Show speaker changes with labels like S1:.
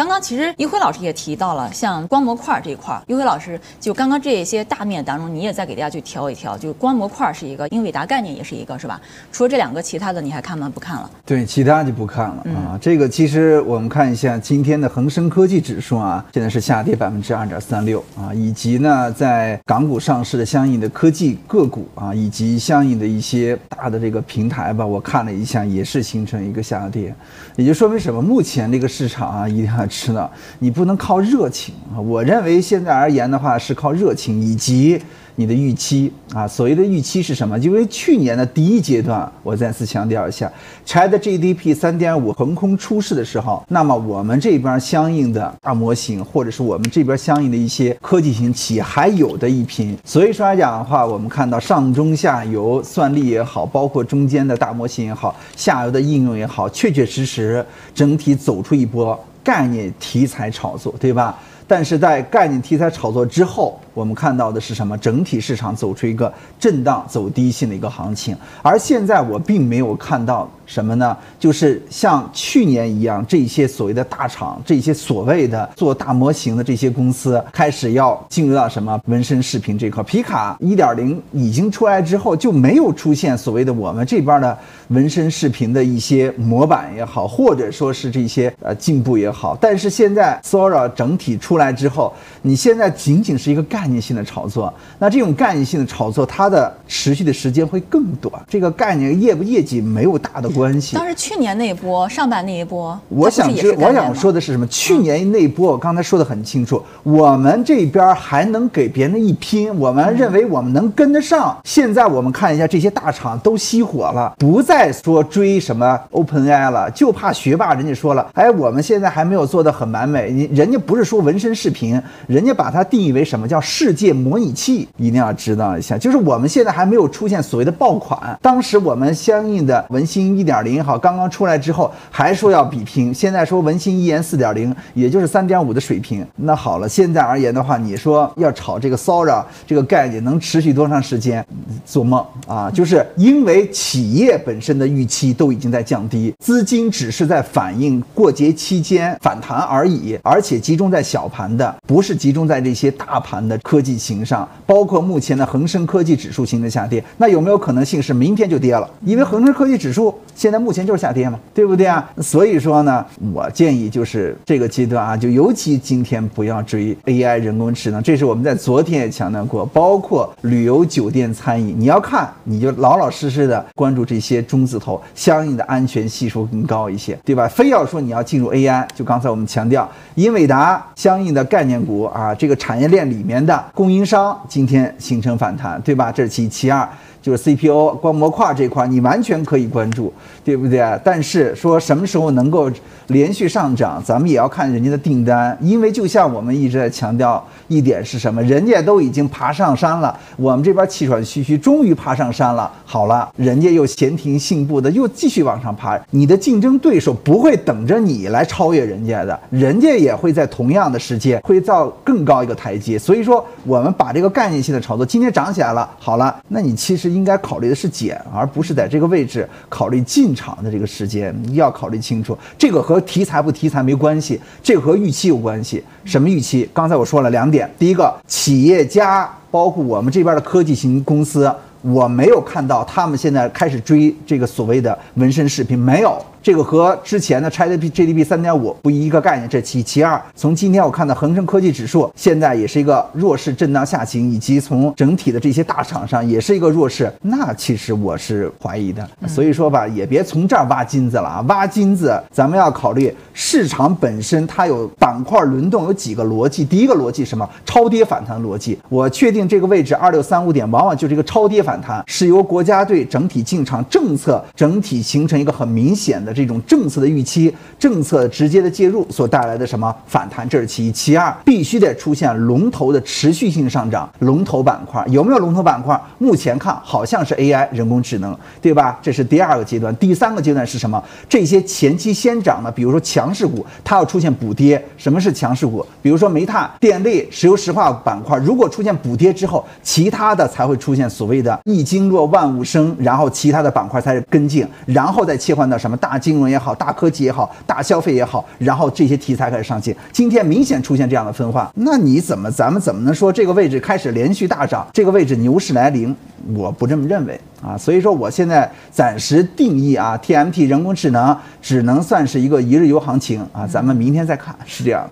S1: 刚刚其实一辉老师也提到了，像光模块这一块，一辉老师就刚刚这些大面当中，你也再给大家去挑一挑，就光模块是一个，英伟达概念也是一个，是吧？除了这两个，其他的你还看吗？不看了。
S2: 对，其他就不看了啊。这个其实我们看一下今天的恒生科技指数啊，现在是下跌百分之二点三六啊，以及呢在港股上市的相应的科技个股啊，以及相应的一些大的这个平台吧，我看了一下，也是形成一个下跌，也就说明什么？目前这个市场啊，一定要知道，你不能靠热情啊。我认为现在而言的话，是靠热情以及。你的预期啊，所谓的预期是什么？因为去年的第一阶段，我再次强调一下，Chat GDP 三点五横空出世的时候，那么我们这边相应的大模型，或者是我们这边相应的一些科技型企业还有的一拼。所以说来讲的话，我们看到上中下游算力也好，包括中间的大模型也好，下游的应用也好，确确实实整体走出一波概念题材炒作，对吧？但是在概念题材炒作之后，我们看到的是什么？整体市场走出一个震荡走低性的一个行情。而现在我并没有看到什么呢？就是像去年一样，这些所谓的大厂，这些所谓的做大模型的这些公司，开始要进入到什么纹身视频这块。皮卡一点零已经出来之后，就没有出现所谓的我们这边的纹身视频的一些模板也好，或者说是这些呃进步也好。但是现在 Sora 整体出来之后，你现在仅仅是一个概念性的炒作，那这种概念性的炒作，它的持续的时间会更短。这个概念业不业绩没有大的关系。
S1: 当时去年那一波上半那一波，
S2: 我想知我想说的是什么？去年那一波我刚才说的很清楚，我们这边还能给别人一拼，我们认为我们能跟得上。现在我们看一下这些大厂都熄火了，不再说追什么 OpenAI 了，就怕学霸人家说了，哎，我们现在还没有做的很完美，你人家不是说纹身。视频，人家把它定义为什么叫世界模拟器，一定要知道一下。就是我们现在还没有出现所谓的爆款，当时我们相应的文心一点零好，刚刚出来之后还说要比拼，现在说文心一言四点零，也就是三点五的水平。那好了，现在而言的话，你说要炒这个骚扰这个概念能持续多长时间？做梦啊！就是因为企业本身的预期都已经在降低，资金只是在反映过节期间反弹而已，而且集中在小。盘的不是集中在这些大盘的科技型上，包括目前的恒生科技指数型的下跌，那有没有可能性是明天就跌了？因为恒生科技指数现在目前就是下跌嘛，对不对啊？所以说呢，我建议就是这个阶段啊，就尤其今天不要追 AI 人工智能，这是我们在昨天也强调过，包括旅游、酒店、餐饮，你要看你就老老实实的关注这些中字头，相应的安全系数更高一些，对吧？非要说你要进入 AI，就刚才我们强调，英伟达相应。的概念股啊，这个产业链里面的供应商今天形成反弹，对吧？这是其其二。就是 CPU 光模块这块，你完全可以关注，对不对？但是说什么时候能够连续上涨，咱们也要看人家的订单。因为就像我们一直在强调一点是什么，人家都已经爬上山了，我们这边气喘吁吁，终于爬上山了。好了，人家又闲庭信步的又继续往上爬。你的竞争对手不会等着你来超越人家的，人家也会在同样的时间会造更高一个台阶。所以说，我们把这个概念性的炒作今天涨起来了，好了，那你其实。应该考虑的是减，而不是在这个位置考虑进场的这个时间，要考虑清楚。这个和题材不题材没关系，这个和预期有关系。什么预期？刚才我说了两点，第一个，企业家包括我们这边的科技型公司，我没有看到他们现在开始追这个所谓的纹身视频，没有。这个和之前的 Chat GDP 三点五不一个概念，这其其二。从今天我看到恒生科技指数现在也是一个弱势震荡下行，以及从整体的这些大厂上也是一个弱势，那其实我是怀疑的。所以说吧，也别从这儿挖金子了啊！挖金子，咱们要考虑市场本身它有板块轮动，有几个逻辑。第一个逻辑什么？超跌反弹逻辑。我确定这个位置二六三五点，往往就是一个超跌反弹，是由国家队整体进场政策整体形成一个很明显的。这种政策的预期、政策直接的介入所带来的什么反弹，这是其一。其二，必须得出现龙头的持续性上涨，龙头板块有没有龙头板块？目前看好像是 AI 人工智能，对吧？这是第二个阶段。第三个阶段是什么？这些前期先涨的，比如说强势股，它要出现补跌。什么是强势股？比如说煤炭、电力、石油石化板块，如果出现补跌之后，其他的才会出现所谓的一经落万物生，然后其他的板块才是跟进，然后再切换到什么大。金融也好，大科技也好，大消费也好，然后这些题材开始上线。今天明显出现这样的分化，那你怎么咱们怎么能说这个位置开始连续大涨，这个位置牛市来临？我不这么认为啊。所以说我现在暂时定义啊，TMT 人工智能只能算是一个一日游行情啊，咱们明天再看，是这样。